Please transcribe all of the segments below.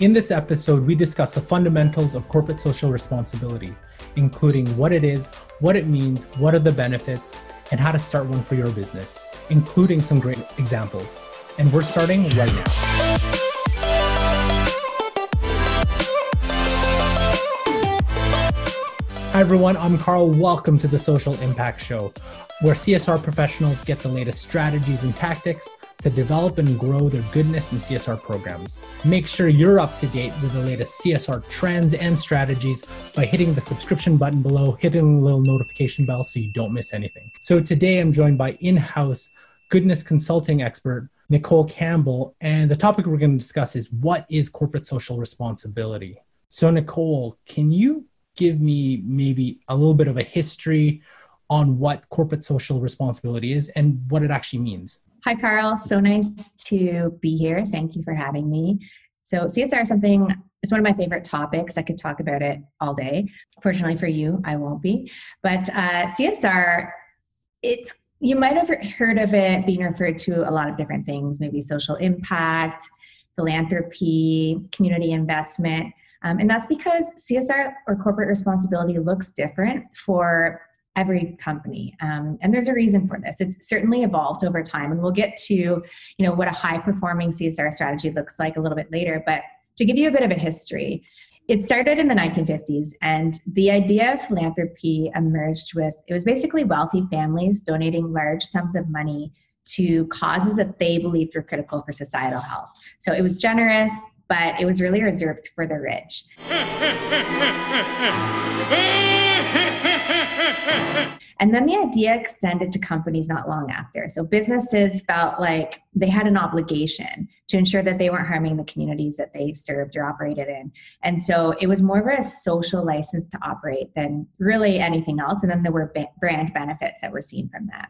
In this episode, we discuss the fundamentals of corporate social responsibility, including what it is, what it means, what are the benefits, and how to start one for your business, including some great examples. And we're starting right now. Hi, everyone. I'm Carl. Welcome to the Social Impact Show, where CSR professionals get the latest strategies and tactics to develop and grow their goodness and CSR programs. Make sure you're up to date with the latest CSR trends and strategies by hitting the subscription button below, hitting the little notification bell so you don't miss anything. So today I'm joined by in house goodness consulting expert Nicole McPhail, and the topic we're going to discuss is what is corporate social responsibility? So, Nicole, can you give me maybe a little bit of a history on what corporate social responsibility is and what it actually means? Hi, Carl. So nice to be here. Thank you for having me. So, CSR is something, it's one of my favorite topics. I could talk about it all day. Fortunately for you, I won't be. But uh, CSR, it's you might have heard of it being referred to a lot of different things, maybe social impact, philanthropy, community investment. Um, and that's because CSR or corporate responsibility looks different for every company um, and there's a reason for this. It's certainly evolved over time and we'll get to you know what a high performing csr strategy looks like a little bit later but to give you a bit of a history it started in the 1950s and the idea of philanthropy emerged with it was basically wealthy families donating large sums of money to causes that they believed were critical for societal health. So it was generous but it was really reserved for the rich and then the idea extended to companies not long after. So businesses felt like they had an obligation to ensure that they weren't harming the communities that they served or operated in. And so it was more of a social license to operate than really anything else. And then there were brand benefits that were seen from that.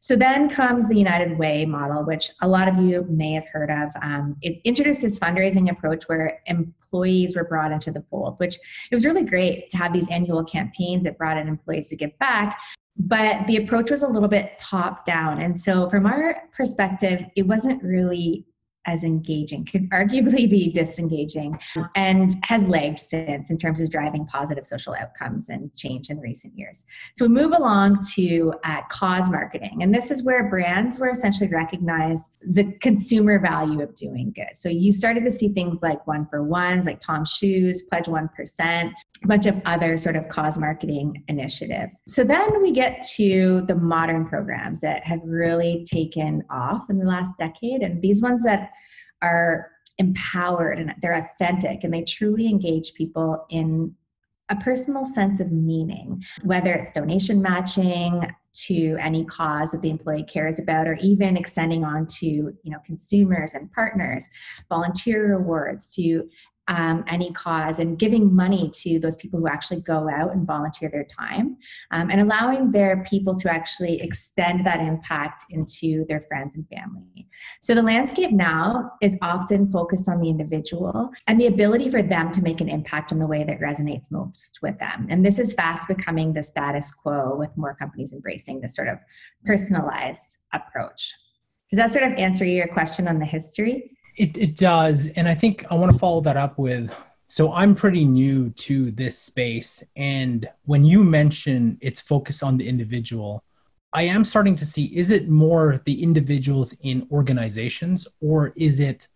So then comes the United Way model, which a lot of you may have heard of. Um, it introduced this fundraising approach where employees were brought into the fold, which it was really great to have these annual campaigns that brought in employees to give back. But the approach was a little bit top down. And so, from our perspective, it wasn't really as engaging, could arguably be disengaging, and has lagged since in terms of driving positive social outcomes and change in recent years. So we move along to uh, cause marketing, and this is where brands were essentially recognized the consumer value of doing good. So you started to see things like one for ones, like Tom's Shoes, Pledge 1%, a bunch of other sort of cause marketing initiatives. So then we get to the modern programs that have really taken off in the last decade, and these ones that are empowered and they're authentic and they truly engage people in a personal sense of meaning, whether it's donation matching to any cause that the employee cares about, or even extending on to you know consumers and partners, volunteer rewards to um, any cause and giving money to those people who actually go out and volunteer their time um, and allowing their people to actually extend that impact into their friends and family. So the landscape now is often focused on the individual and the ability for them to make an impact in the way that resonates most with them. And this is fast becoming the status quo with more companies embracing this sort of personalized approach. Does that sort of answer your question on the history? It, it does. And I think I want to follow that up with so I'm pretty new to this space. And when you mention it's focus on the individual, I am starting to see is it more the individuals in organizations or is it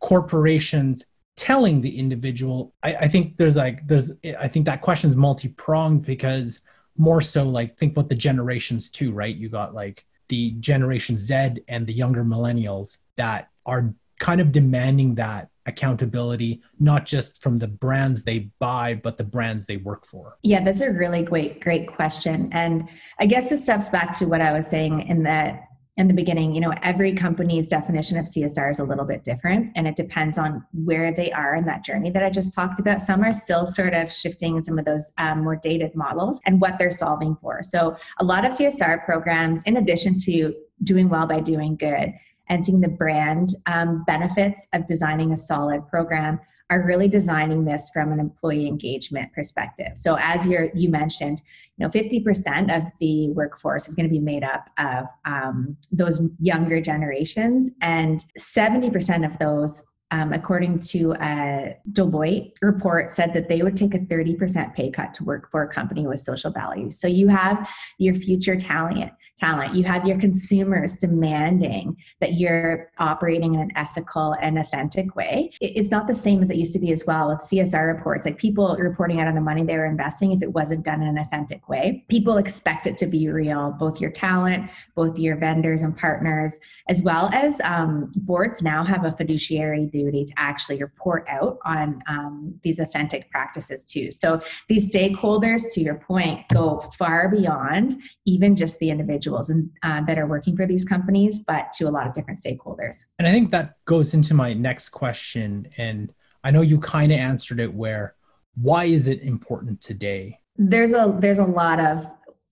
corporations telling the individual? I, I think there's like, there's, I think that question is multi pronged because more so like think about the generations too, right? You got like the generation Z and the younger millennials that are kind of demanding that accountability not just from the brands they buy but the brands they work for. Yeah that's a really great great question. And i guess this steps back to what i was saying in that in the beginning. You know every company's definition of csr is a little bit different and it depends on where they are in that journey that i just talked about. Some are still sort of shifting some of those um, more dated models and what they're solving for. So a lot of csr programs in addition to doing well by doing good and seeing the brand um, benefits of designing a solid program are really designing this from an employee engagement perspective. So as you you mentioned, you know, 50% of the workforce is going to be made up of um, those younger generations, and 70% of those um, according to a Deloitte report, said that they would take a 30% pay cut to work for a company with social values. So you have your future talent, talent. You have your consumers demanding that you're operating in an ethical and authentic way. It's not the same as it used to be as well with CSR reports, like people reporting out on the money they were investing if it wasn't done in an authentic way. People expect it to be real, both your talent, both your vendors and partners, as well as um, boards now have a fiduciary duty to actually report out on um, these authentic practices too. So these stakeholders, to your point, go far beyond even just the individuals and uh, that are working for these companies, but to a lot of different stakeholders. And I think that goes into my next question. And I know you kind of answered it where why is it important today? There's a there's a lot of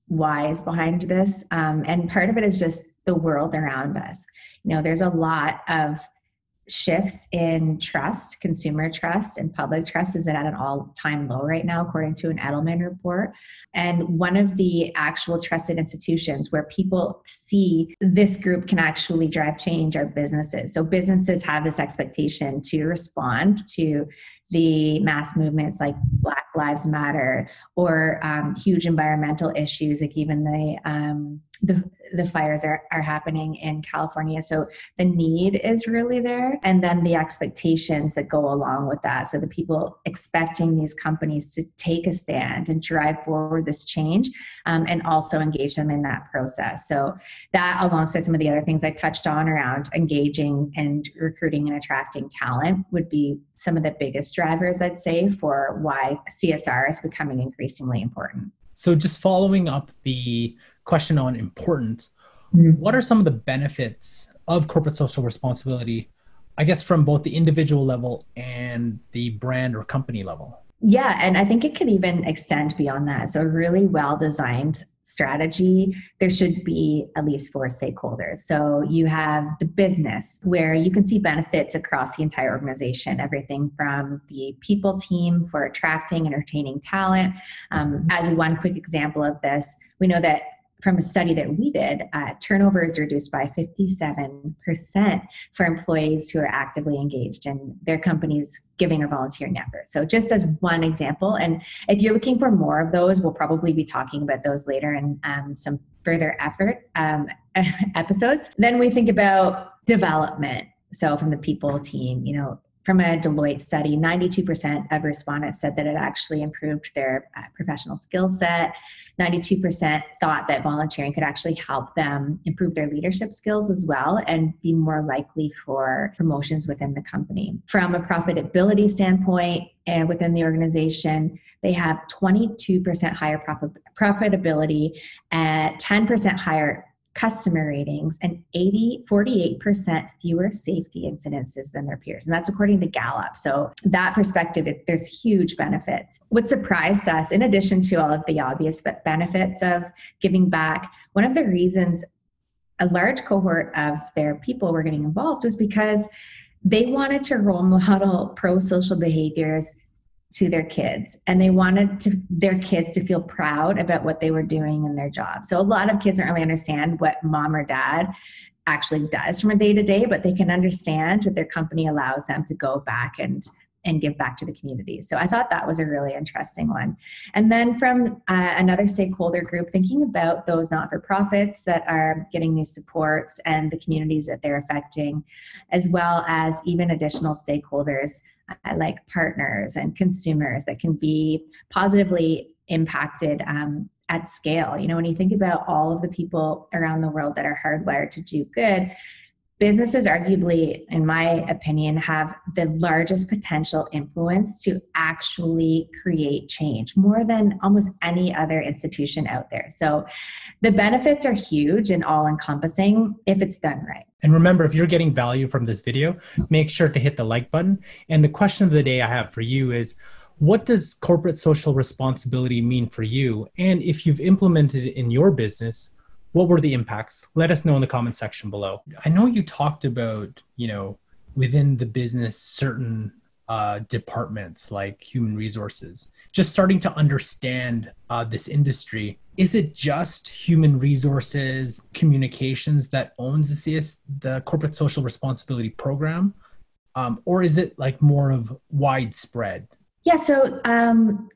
whys behind this. Um, and part of it is just the world around us. You know, there's a lot of shifts in trust, consumer trust, and public trust is at an all time low right now, according to an Edelman report. And one of the actual trusted institutions where people see this group can actually drive change are businesses. So businesses have this expectation to respond to the mass movements like Black Lives Matter or um, huge environmental issues, like even the um, the, the fires are, are happening in California. So the need is really there. And then the expectations that go along with that. So the people expecting these companies to take a stand and drive forward this change um, and also engage them in that process. So that, alongside some of the other things I touched on around engaging and recruiting and attracting talent, would be some of the biggest drivers, I'd say, for why CSR is becoming increasingly important. So just following up the question on importance, mm-hmm. what are some of the benefits of corporate social responsibility, I guess, from both the individual level and the brand or company level? Yeah, and I think it could even extend beyond that. So, a really well designed strategy, there should be at least four stakeholders. So, you have the business where you can see benefits across the entire organization, everything from the people team for attracting and retaining talent. Um, as one quick example of this, we know that from a study that we did, uh, turnover is reduced by 57% for employees who are actively engaged in their company's giving or volunteering efforts. So, just as one example, and if you're looking for more of those, we'll probably be talking about those later in um, some further effort um, episodes. Then we think about development. So, from the people team, you know, from a Deloitte study, 92% of respondents said that it actually improved their uh, professional skill set. 92% thought that volunteering could actually help them improve their leadership skills as well and be more likely for promotions within the company. From a profitability standpoint, and within the organization, they have 22% higher profit, profitability at 10% higher customer ratings and 80 48% fewer safety incidences than their peers. And that's according to gallup. So that perspective it, there's huge benefits. What surprised us in addition to all of the obvious benefits of giving back one of the reasons a large cohort of their people were getting involved was because they wanted to role model pro social behaviors to their kids and they wanted to, their kids to feel proud about what they were doing in their job. So a lot of kids don't really understand what mom or dad actually does from a day to day, but they can understand that their company allows them to go back and and give back to the community. So I thought that was a really interesting one. And then from uh, another stakeholder group, thinking about those not for profits that are getting these supports and the communities that they're affecting, as well as even additional stakeholders uh, like partners and consumers that can be positively impacted um, at scale. You know, when you think about all of the people around the world that are hardwired to do good, businesses arguably in my opinion have the largest potential influence to actually create change more than almost any other institution out there. So the benefits are huge and all encompassing if it's done right. And remember if you're getting value from this video make sure to hit the like button. And the question of the day i have for you is what does corporate social responsibility mean for you? And if you've implemented it in your business what were the impacts? Let us know in the comment section below. I know you talked about, you know, within the business, certain uh, departments like human resources, just starting to understand uh, this industry. Is it just human resources communications that owns the CS, the corporate social responsibility program? um, or is it like more of widespread? Yeah, so um,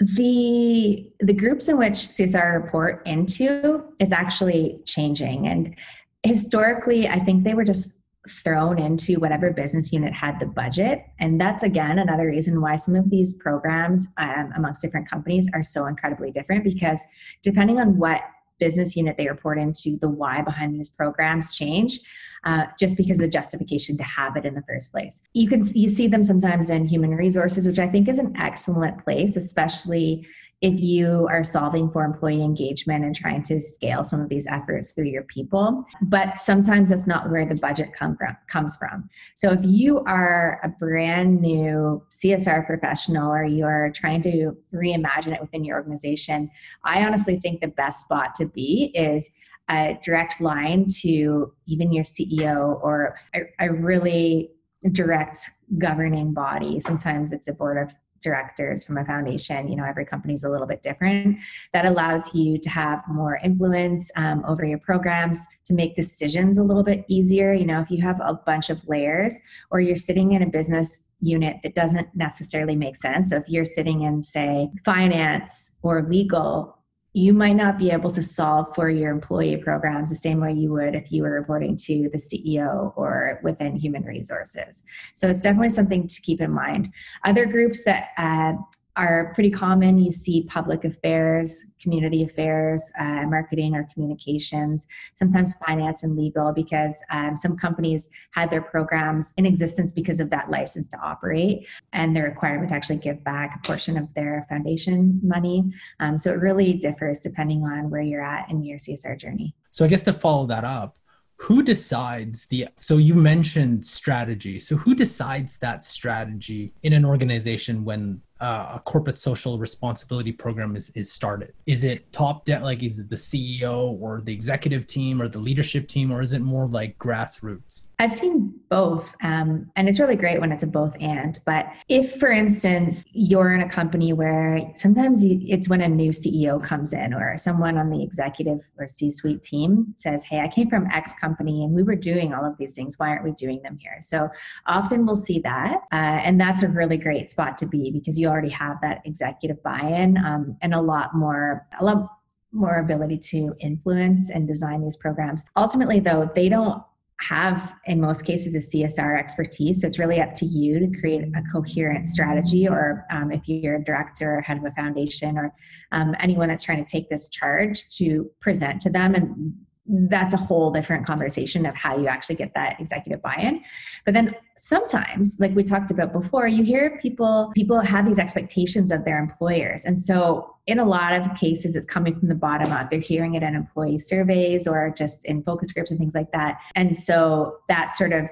the the groups in which CSR report into is actually changing, and historically, I think they were just thrown into whatever business unit had the budget. And that's again another reason why some of these programs um, amongst different companies are so incredibly different because depending on what business unit they report into, the why behind these programs change. Uh, just because of the justification to have it in the first place. You can you see them sometimes in human resources, which I think is an excellent place, especially if you are solving for employee engagement and trying to scale some of these efforts through your people. But sometimes that's not where the budget come from, comes from. So if you are a brand new csr professional or you're trying to reimagine it within your organization i honestly think the best spot to be is a direct line to even your ceo or a, a really direct governing body. Sometimes it's a board of directors from a foundation you know every company is a little bit different. That allows you to have more influence um, over your programs to make decisions a little bit easier. You know if you have a bunch of layers or you're sitting in a business unit that doesn't necessarily make sense. So if you're sitting in say finance or legal you might not be able to solve for your employee programs the same way you would if you were reporting to the CEO or within human resources. So it's definitely something to keep in mind. Other groups that uh, are pretty common. You see public affairs, community affairs, uh, marketing or communications, sometimes finance and legal, because um, some companies had their programs in existence because of that license to operate and the requirement to actually give back a portion of their foundation money. Um, so it really differs depending on where you're at in your CSR journey. So I guess to follow that up, who decides the so you mentioned strategy so who decides that strategy in an organization when uh, a corporate social responsibility program is, is started? Is it top down, like is it the CEO or the executive team or the leadership team, or is it more like grassroots? I've seen both, um, and it's really great when it's a both and. But if, for instance, you're in a company where sometimes it's when a new CEO comes in or someone on the executive or C suite team says, Hey, I came from X company and we were doing all of these things. Why aren't we doing them here? So often we'll see that. Uh, and that's a really great spot to be because you already have that executive buy-in um, and a lot more a lot more ability to influence and design these programs ultimately though they don't have in most cases a csr expertise. So it's really up to you to create a coherent strategy or um, if you're a director or head of a foundation or um, anyone that's trying to take this charge to present to them and that's a whole different conversation of how you actually get that executive buy-in. But then sometimes like we talked about before you hear people people have these expectations of their employers. And so in a lot of cases it's coming from the bottom up. They're hearing it in employee surveys or just in focus groups and things like that. And so that sort of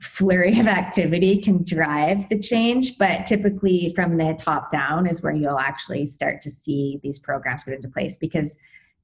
flurry of activity can drive the change. But typically from the top down is where you'll actually start to see these programs get into place because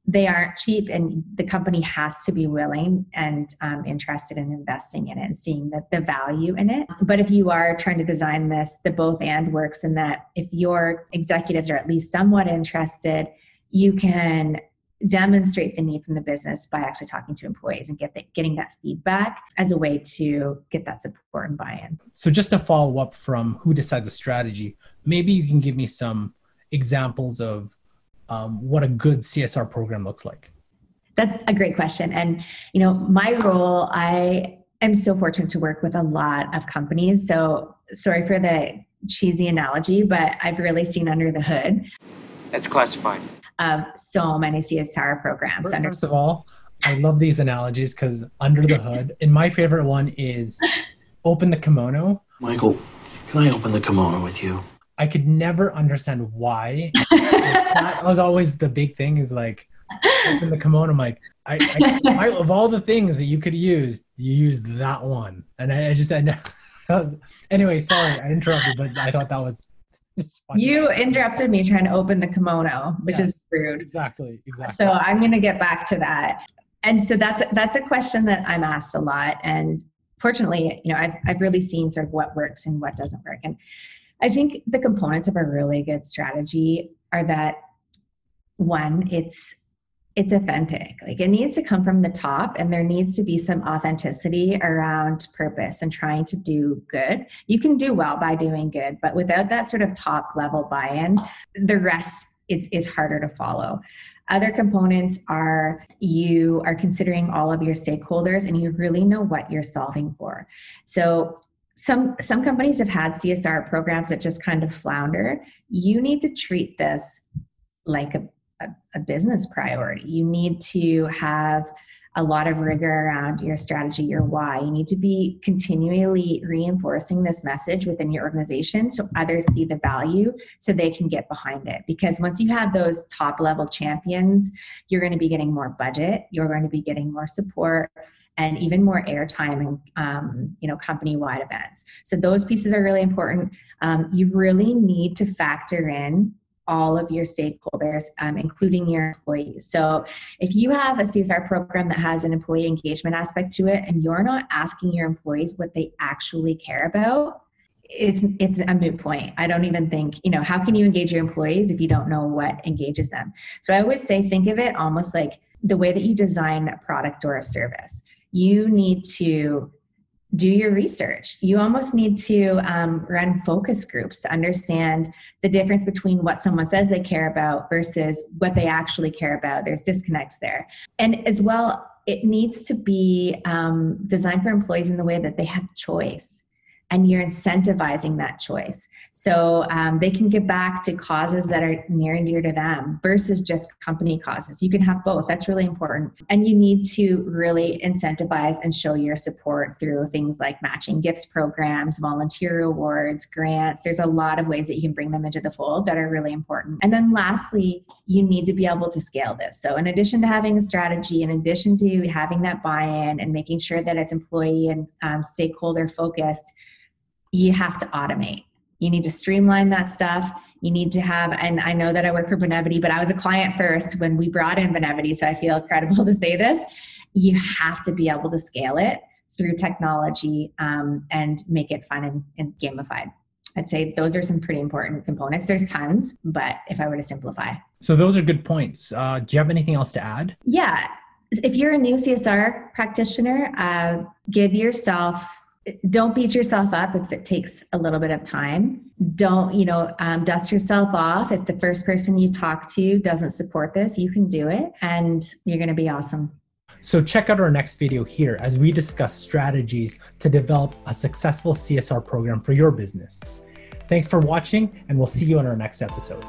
they aren't cheap and the company has to be willing and um, interested in investing in it and seeing the, the value in it. But if you are trying to design this the both and works in that if your executives are at least somewhat interested you can demonstrate the need from the business by actually talking to employees and get the, getting that feedback as a way to get that support and buy-in. So just to follow up from who decides the strategy maybe you can give me some examples of um, what a good CSR program looks like? That's a great question. And, you know, my role, I am so fortunate to work with a lot of companies. So sorry for the cheesy analogy, but I've really seen under the hood. That's classified. Of so many CSR programs. First, first of all, I love these analogies because under the hood, and my favorite one is open the kimono. Michael, can I open the kimono with you? I could never understand why. that was always the big thing is like open the kimono. I'm like, I, I, I, of all the things that you could use, you used that one. And I, I just, I anyway, sorry, I interrupted, but I thought that was You interrupted me trying to open the kimono, which yes, is rude. Exactly, exactly. So I'm going to get back to that. And so that's that's a question that I'm asked a lot, and fortunately, you know, I've I've really seen sort of what works and what doesn't work, and I think the components of a really good strategy are that one, it's it's authentic. Like it needs to come from the top, and there needs to be some authenticity around purpose and trying to do good. You can do well by doing good, but without that sort of top level buy in, the rest is harder to follow. Other components are you are considering all of your stakeholders and you really know what you're solving for. So some some companies have had CSR programs that just kind of flounder. You need to treat this like a a, a business priority. You need to have a lot of rigor around your strategy, your why. You need to be continually reinforcing this message within your organization so others see the value so they can get behind it. Because once you have those top level champions, you're going to be getting more budget, you're going to be getting more support and even more airtime and um, you know company wide events so those pieces are really important um, you really need to factor in all of your stakeholders, um, including your employees. So, if you have a CSR program that has an employee engagement aspect to it, and you're not asking your employees what they actually care about, it's it's a moot point. I don't even think you know how can you engage your employees if you don't know what engages them. So I always say think of it almost like the way that you design a product or a service. You need to do your research. You almost need to um, run focus groups to understand the difference between what someone says they care about versus what they actually care about. There's disconnects there. And as well, it needs to be um, designed for employees in the way that they have choice and you're incentivizing that choice. So um, they can give back to causes that are near and dear to them versus just company causes. You can have both. That's really important. And you need to really incentivize and show your support through things like matching gifts programs, volunteer awards, grants. There's a lot of ways that you can bring them into the fold that are really important. And then lastly, you need to be able to scale this. So, in addition to having a strategy, in addition to having that buy in and making sure that it's employee and um, stakeholder focused, you have to automate. You need to streamline that stuff. You need to have, and I know that I work for Benevity, but I was a client first when we brought in Benevity, so I feel credible to say this. You have to be able to scale it through technology um, and make it fun and, and gamified. I'd say those are some pretty important components. There's tons, but if I were to simplify. So those are good points. Uh, do you have anything else to add? Yeah. If you're a new CSR practitioner, uh, give yourself don't beat yourself up if it takes a little bit of time. Don't you know um, dust yourself off if the first person you talk to doesn't support this you can do it and you're going to be awesome. So check out our next video here as we discuss strategies to develop a successful csr program for your business. Thanks for watching and we'll see you in our next episode